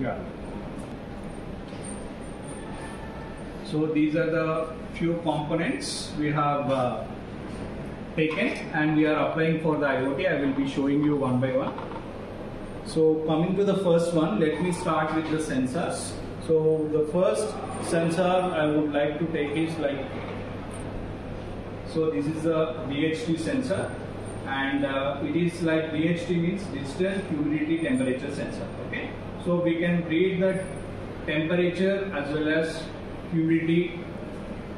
Yeah. So these are the few components we have uh, taken and we are applying for the IoT. I will be showing you one by one. So coming to the first one, let me start with the sensors. So the first sensor I would like to take is like, so this is a DHT sensor and uh, it is like DHT means digital humidity temperature so we can read the temperature as well as humidity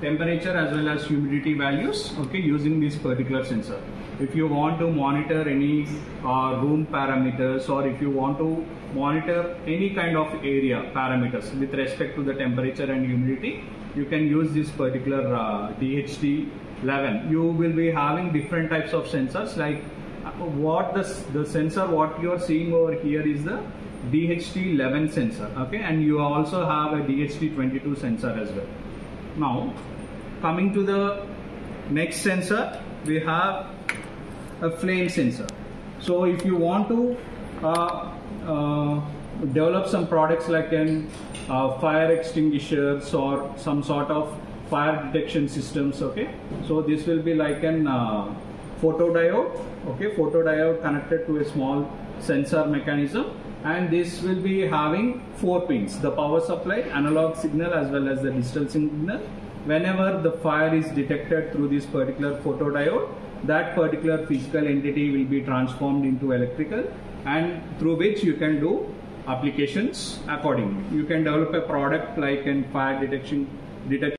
temperature as well as humidity values okay using this particular sensor. If you want to monitor any uh, room parameters or if you want to monitor any kind of area parameters with respect to the temperature and humidity you can use this particular uh, DHT 11 you will be having different types of sensors like what the, the sensor what you are seeing over here is the DHT 11 sensor okay? And you also have a DHT 22 sensor as well. Now coming to the next sensor we have a flame sensor. So if you want to uh, uh, develop some products like an uh, fire extinguishers or some sort of fire detection systems okay? So this will be like an uh, photodiode okay photodiode connected to a small sensor mechanism. And this will be having four pins the power supply analog signal as well as the digital signal. Whenever the fire is detected through this particular photodiode that particular physical entity will be transformed into electrical and through which you can do applications accordingly. You can develop a product like in fire detection detection